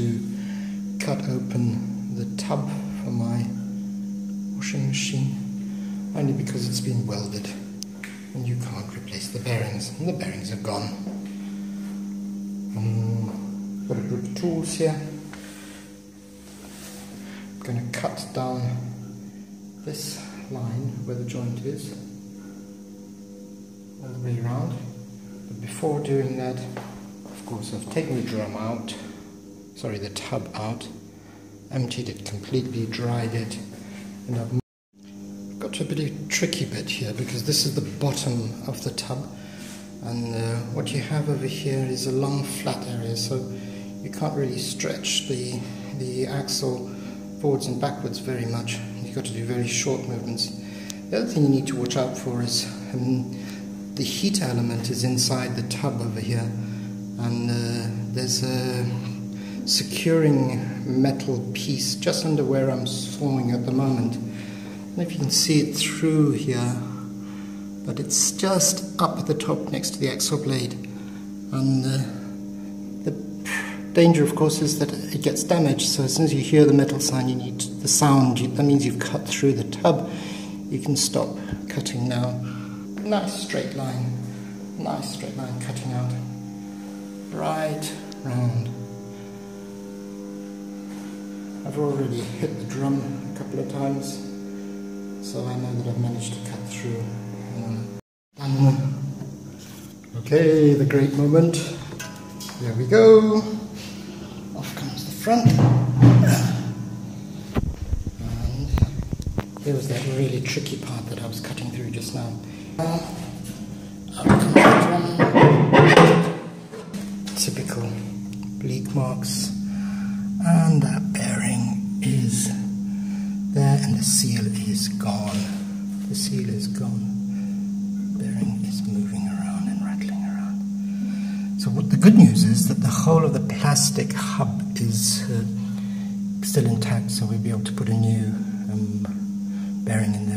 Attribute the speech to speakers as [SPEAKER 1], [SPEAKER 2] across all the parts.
[SPEAKER 1] to cut open the tub for my washing machine, only because it's been welded and you can't replace the bearings, and the bearings are gone. Um, got a group of tools here. I'm going to cut down this line where the joint is all the way around. But before doing that, of course, I've taken the drum out, sorry, the tub out, emptied it completely, dried it, and I've got to a bit of tricky bit here because this is the bottom of the tub, and uh, what you have over here is a long flat area, so you can't really stretch the the axle forwards and backwards very much. You've got to do very short movements. The other thing you need to watch out for is um, the heat element is inside the tub over here and uh, there's a securing metal piece just under where I'm sawing at the moment. I don't know if you can see it through here but it's just up at the top next to the axle blade. And uh, the danger of course is that it gets damaged. So as soon as you hear the metal sound you need the sound. That means you've cut through the tub. You can stop cutting now. Nice straight line, nice straight line cutting out, right round. I've already hit the drum a couple of times, so I know that I've managed to cut through. Um, okay, the great moment. There we go. Off comes the front. And there was that really tricky part that I was cutting through just now. Typical bleak marks, and that is there, and the seal is gone. The seal is gone. Bearing is moving around and rattling around. So, what the good news is that the whole of the plastic hub is uh, still intact, so we'll be able to put a new um, bearing in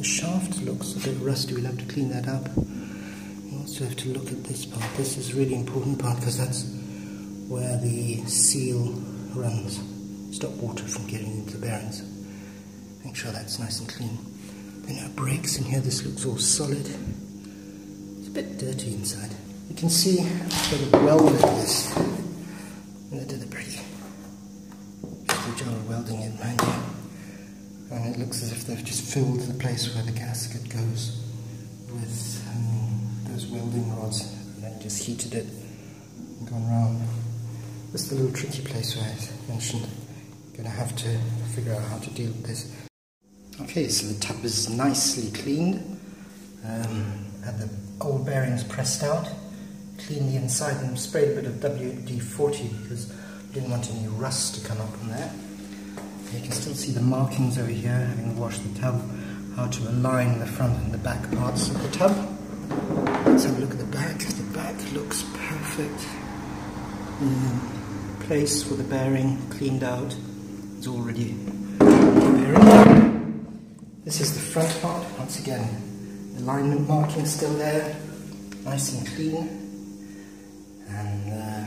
[SPEAKER 1] the shaft looks a bit rusty. We'll have to clean that up. We also have to look at this part. This is a really important part because that's where the seal runs. Stop water from getting into the bearings. Make sure that's nice and clean. Then our brakes in here. This looks all solid. It's a bit dirty inside. You can see where the welded this. And they did a pretty good job of welding it, mind you. And it looks as if they've just filled the place where the gasket goes with um, those welding rods and then just heated it and gone round. This is the little tricky place where I mentioned I'm going to have to figure out how to deal with this. Okay, so the tub is nicely cleaned. Um, had the old bearings pressed out cleaned the inside and sprayed a bit of WD-40 because I didn't want any rust to come up on there. You can still see the markings over here, having washed the tub, how to align the front and the back parts of the tub. Let's have a look at the back. The back looks perfect. Mm, place for the bearing cleaned out. It's already bearing. This is the front part. Once again, alignment marking still there, nice and clean. And uh,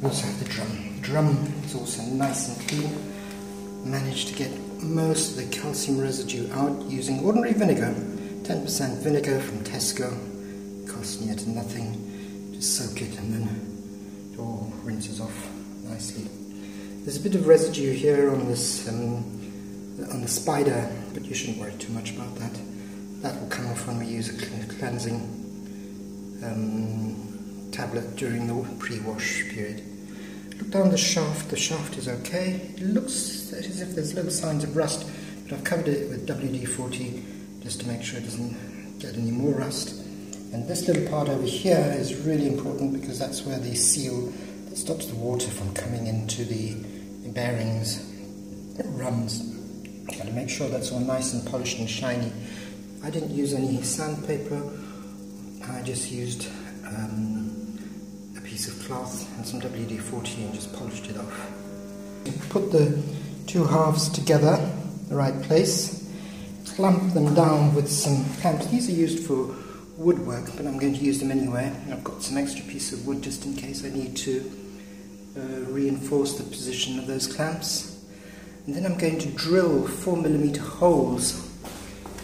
[SPEAKER 1] we also have the drum. Drum is also nice and clean. Managed to get most of the calcium residue out using ordinary vinegar. 10% vinegar from Tesco. Costs near to nothing. Just soak it and then it all rinses off nicely. There's a bit of residue here on this um, on the spider, but you shouldn't worry too much about that. That will come off when we use a cleansing um, tablet during the pre-wash period. Look down the shaft, the shaft is okay. It looks as if there's little signs of rust, but I've covered it with WD-40 just to make sure it doesn't get any more rust. And this little part over here is really important because that's where the seal that stops the water from coming into the, bearings runs. Got to make sure that's all nice and polished and shiny. I didn't use any sandpaper. I just used um, and some WD-40 and just polished it off. Put the two halves together, the right place, clamp them down with some clamps. These are used for woodwork, but I'm going to use them anyway. I've got some extra piece of wood just in case I need to uh, reinforce the position of those clamps. And then I'm going to drill four millimeter holes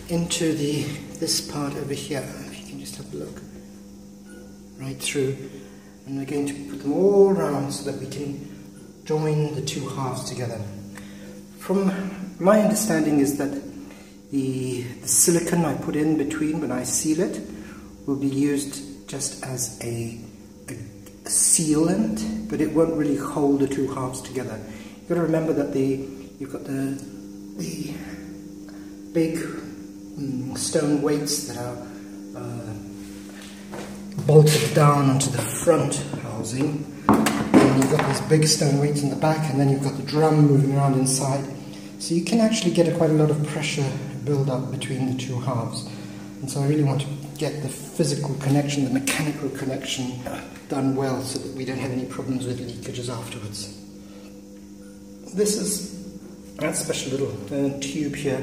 [SPEAKER 1] into the this part over here. If you can just have a look right through, and we're going to put them all around so that we can join the two halves together. From my understanding is that the, the silicon I put in between when I seal it will be used just as a, a, sealant, but it won't really hold the two halves together. You've got to remember that the you've got the the big um, stone weights that are uh, bolted down onto the front housing. And you've got these big stone weights in the back, and then you've got the drum moving around inside. So you can actually get a, quite a lot of pressure build up between the two halves. And so I really want to get the physical connection, the mechanical connection done well so that we don't have any problems with leakages afterwards. This is that special little uh, tube here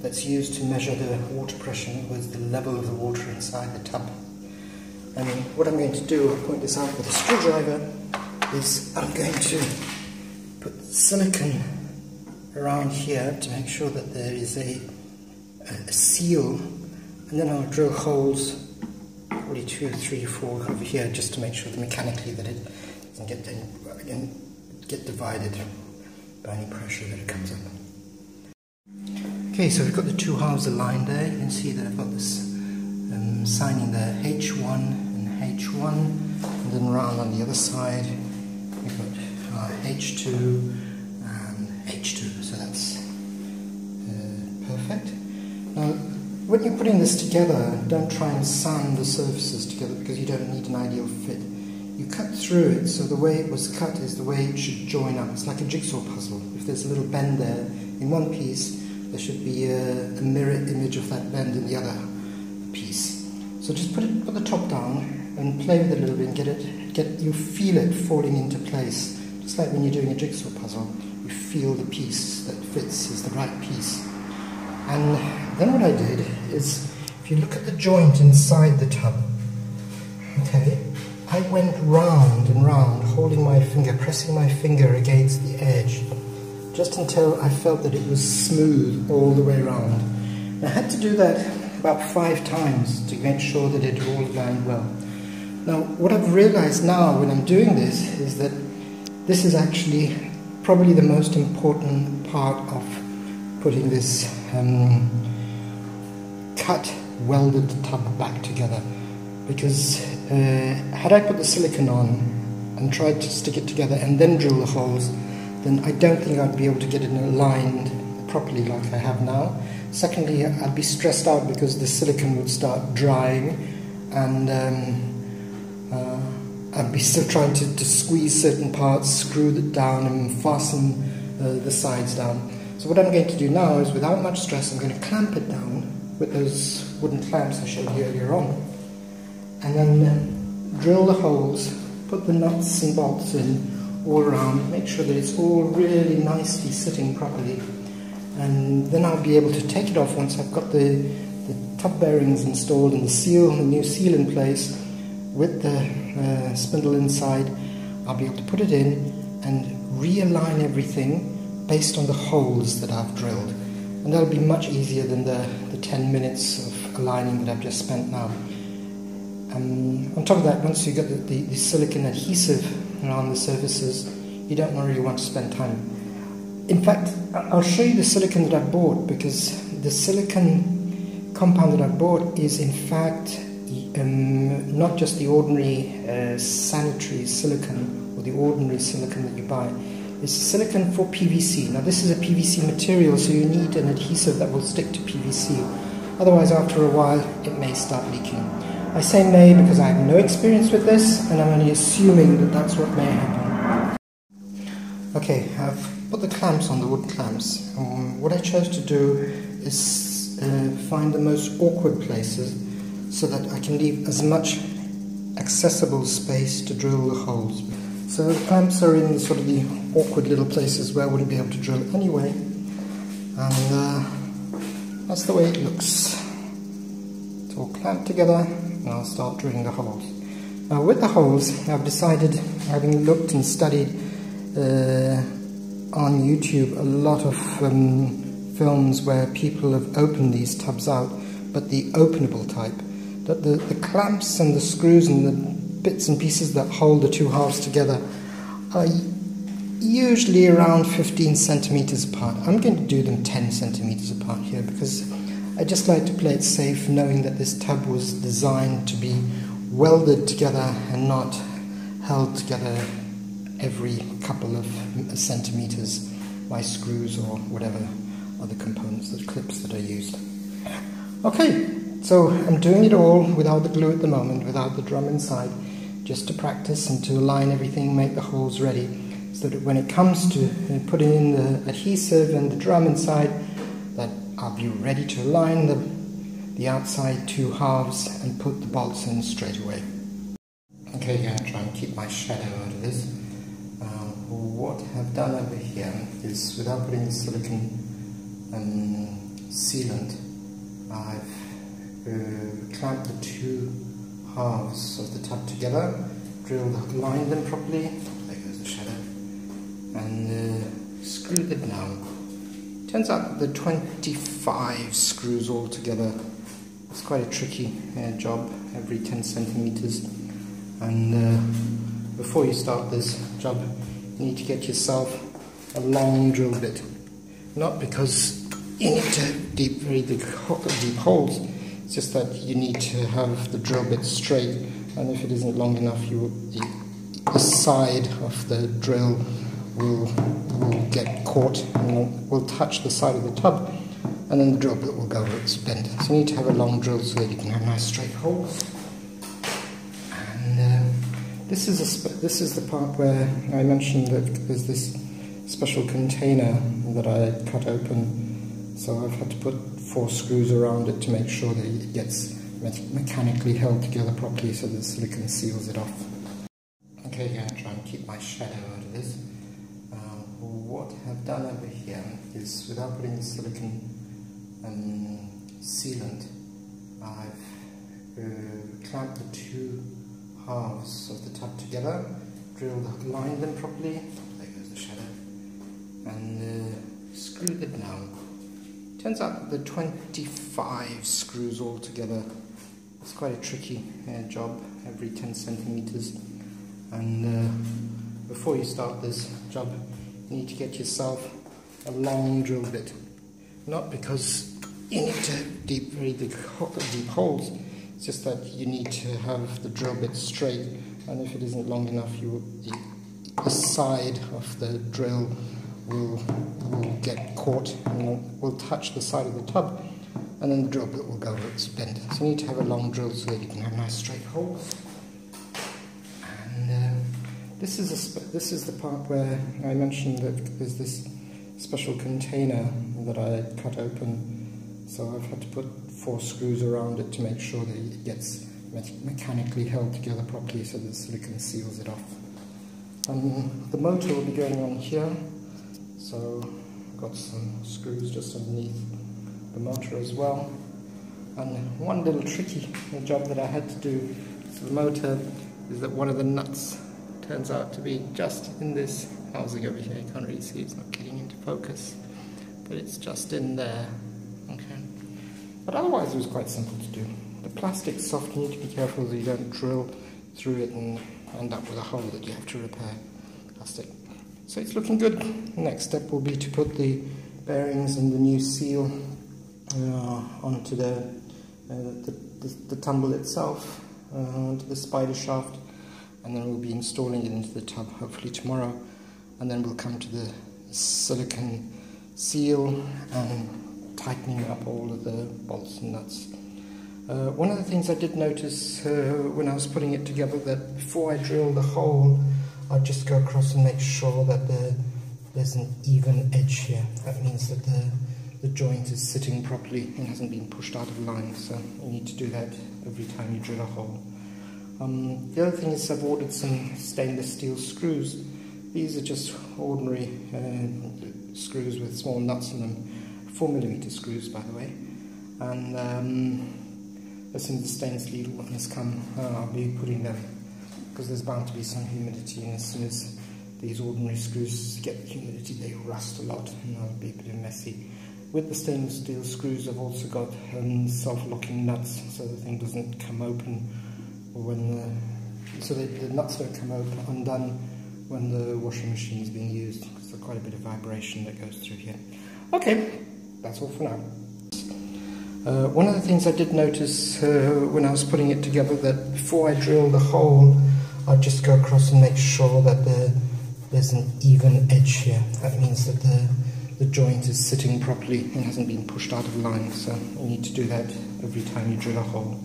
[SPEAKER 1] that's used to measure the water pressure, with the level of the water inside the tub. And what I'm going to do, I'll point this out with a screwdriver, is I'm going to put silicon around here to make sure that there is a, a seal, and then I'll drill holes, probably two, three, four over here, just to make sure that mechanically that it doesn't get, any, get divided by any pressure that it comes up. Okay, so we've got the two halves aligned there. You can see that I've got this um, signing the H1 and H1, and then round on the other side, we've got uh, H2 and H2, so that's uh, perfect. Now, when you're putting this together, don't try and sand the surfaces together because you don't need an ideal fit. You cut through it, so the way it was cut is the way it should join up. It's like a jigsaw puzzle. If there's a little bend there in one piece, there should be a, a mirror image of that bend in the other piece. So just put it, put the top down and play with it a little bit and get it, get you feel it falling into place. Just like when you're doing a jigsaw puzzle, you feel the piece that fits is the right piece. And then what I did is, if you look at the joint inside the tub, okay, I went round and round, holding my finger, pressing my finger against the edge just until I felt that it was smooth all the way around. I had to do that about five times to make sure that it all lined well. Now, what I've realized now when I'm doing this is that this is actually probably the most important part of putting this um, cut welded tub back together because uh, had I put the silicon on and tried to stick it together and then drill the holes then I don't think I'd be able to get it aligned properly like I have now. Secondly, I'd be stressed out because the silicon would start drying and um, uh, I'd be still trying to, to, squeeze certain parts, screw it down and fasten uh, the sides down. So what I'm going to do now is without much stress, I'm going to clamp it down with those wooden clamps I showed you earlier on. And then uh, drill the holes, put the nuts and bolts in, all around, make sure that it's all really nicely sitting properly. And then I'll be able to take it off once I've got the, the tub bearings installed and the seal, the new seal in place with the uh, spindle inside. I'll be able to put it in and realign everything based on the holes that I've drilled. And that'll be much easier than the, the 10 minutes of aligning that I've just spent now. Um, on top of that, once you get the, the, the silicon adhesive around the surfaces, you don't really want to spend time. In fact, I'll show you the silicon that I bought because the silicon compound that I bought is in fact um, not just the ordinary uh, sanitary silicon or the ordinary silicon that you buy. It's silicon for PVC. Now this is a PVC material so you need an adhesive that will stick to PVC. Otherwise after a while it may start leaking. I say may because I have no experience with this and I'm only assuming that that's what may happen. Okay, I've put the clamps on the wood clamps. Um, what I chose to do is uh, find the most awkward places so that I can leave as much accessible space to drill the holes. So the clamps are in sort of the awkward little places where I wouldn't be able to drill anyway. And uh, that's the way it looks. It's all clamped together and I'll start drilling the holes. Now with the holes, I've decided, having looked and studied on YouTube a lot of um, films where people have opened these tubs out, but the openable type, that the, the clamps and the screws and the bits and pieces that hold the two halves together are usually around 15 centimeters apart. I'm going to do them 10 centimeters apart here because I just like to play it safe knowing that this tub was designed to be welded together and not held together every couple of centimeters by screws or whatever other components, the clips that are used. Okay, so I'm doing it all without the glue at the moment, without the drum inside just to practice and to align everything, make the holes ready, so that when it comes to putting in the adhesive and the drum inside, that I'll be ready to align the, the outside two halves and put the bolts in straight away. Okay, I'm going to try and keep my shadow out of this. What I've done over here is, without putting the silicon um, sealant, I've uh, clamped the two halves of the tub together, drill line them properly, there goes the shadow, and uh, screwed it down. Turns out the 25 screws all together. It's quite a tricky uh, job, every 10 centimeters. And uh, before you start this job, need to get yourself a long drill bit. Not because you need to deep, very deep, deep holes, it's just that you need to have the drill bit straight, and if it isn't long enough, you the, the side of the drill will, will get caught and will, will touch the side of the tub, and then the drill bit will go where it's bent. So you need to have a long drill so that you can have nice straight holes. Um, this is a this is the part where I mentioned that there's this special container that I cut open, so I've had to put four screws around it to make sure that it gets mechanically held together properly so the silicon seals it off. Okay, going to try and keep my shadow out of this. Uh, what I've done over here is, without putting the silicon um, sealant, I've uh, clamped the two halves of the tub together, drilled, lined them properly, there goes the shadow, and uh, screwed it down. Turns out the 25 screws all together. It's quite a tricky uh, job, every 10 centimeters. And uh, before you start this job, you need to get yourself a long drill bit. Not because you need to deep, very deep, deep holes, it's just that you need to have the drill bit straight. And if it isn't long enough, you the, side of the drill will, will get caught and will, will touch the side of the tub and then the drill bit will go where it's bent. So you need to have a long drill so that you can have nice straight holes. And um, this is a this is the part where I mentioned that there's this special container that I cut open. So I've had to put four screws around it to make sure that it gets me mechanically held together properly so the silicon seals it off. Um, the motor will be going on here so I've got some screws just underneath the motor as well. And one little tricky job that I had to do to the motor is that one of the nuts turns out to be just in this housing over here. You can't really see, it's not getting into focus, but it's just in there. But otherwise it was quite simple to do. The plastic's soft, you need to be careful that you don't drill through it and end up with a hole that you have to repair. Plastic. So it's looking good. Next step will be to put the bearings and the new seal uh, onto the, uh, the, the, the, tumble itself, uh, onto the spider shaft, and then we'll be installing it into the tub hopefully tomorrow. And then we'll come to the silicon seal and tightening up all of the bolts and nuts. Uh, one of the things I did notice uh, when I was putting it together that before I drill the hole I'll just go across and make sure that the, there's an even edge here. That means that the, the joint is sitting properly and hasn't been pushed out of line. So you need to do that every time you drill a hole. Um, the other thing is I've ordered some stainless steel screws. These are just ordinary uh, screws with small nuts in them, 4mm screws by the way. And um, as soon as the stainless steel ones come, uh, I'll be putting them, because there's bound to be some humidity, and as soon as these ordinary screws get the humidity, they rust a lot, and that'll be a bit messy. With the stainless steel screws, I've also got um, self-locking nuts, so the thing doesn't come open when the, so the, the nuts don't come open undone when the washing machine is being used, because there's quite a bit of vibration that goes through here. Okay, that's all for now. Uh, one of the things I did notice uh, when I was putting it together that before I drill the hole, I'd just go across and make sure that the, there's an even edge here. That means that the the joint is sitting properly and hasn't been pushed out of line, so you need to do that every time you drill a hole.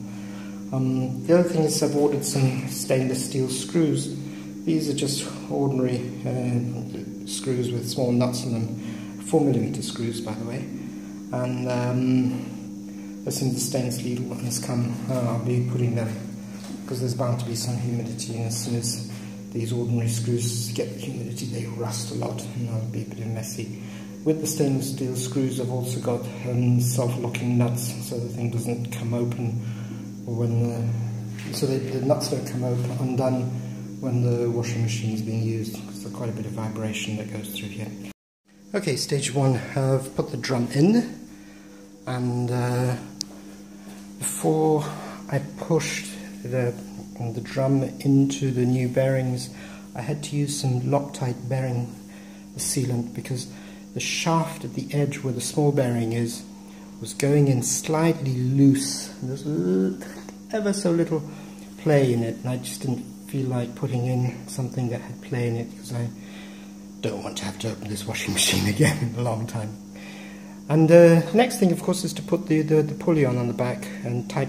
[SPEAKER 1] Um, the other thing is I've ordered some stainless steel screws. These are just ordinary uh, screws with small nuts in them, 4mm screws by the way. And um, as soon as the stainless steel ones come, uh, I'll be putting them, because there's bound to be some humidity, and as soon as these ordinary screws get the humidity, they rust a lot, and that'll be a bit messy. With the stainless steel screws I've also got um, self-locking nuts so the thing doesn't come open when the, so the, the nuts don't come open undone when the washing machine is being used because there's quite a bit of vibration that goes through here. Okay, stage one, I've put the drum in and uh, before I pushed the, the drum into the new bearings I had to use some Loctite bearing sealant because the shaft at the edge where the small bearing is was going in slightly loose. There's ever so little play in it, and I just didn't feel like putting in something that had play in it because I don't want to have to open this washing machine again in a long time. And the uh, next thing, of course, is to put the, the, the pulley on on the back and tighten